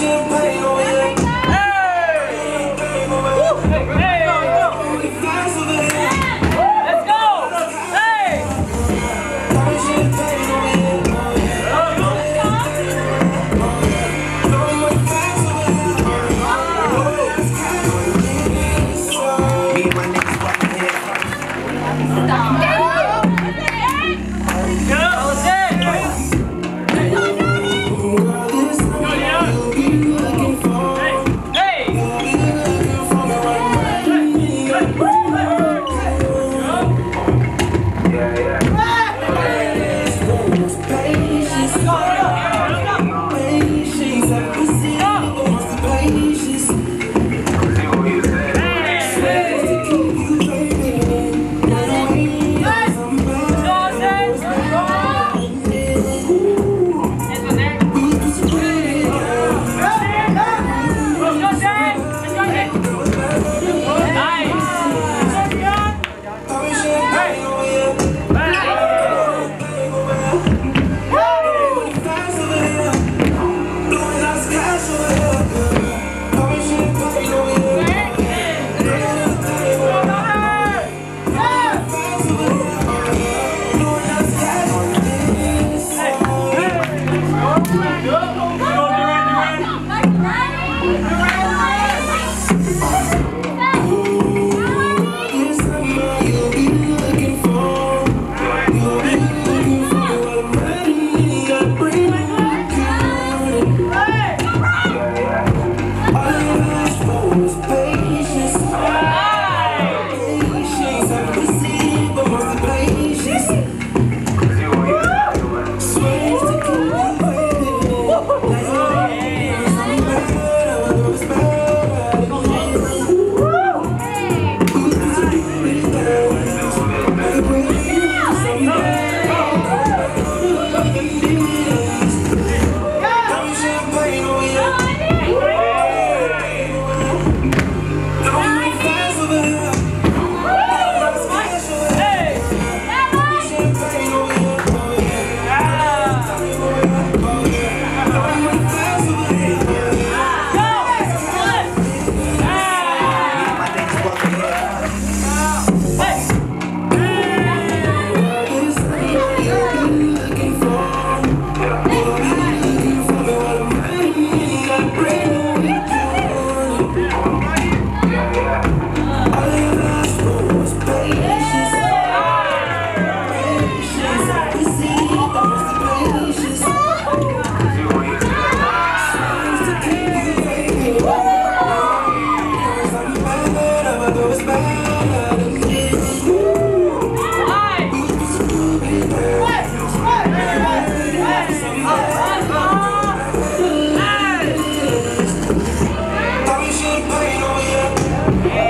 to Yeah.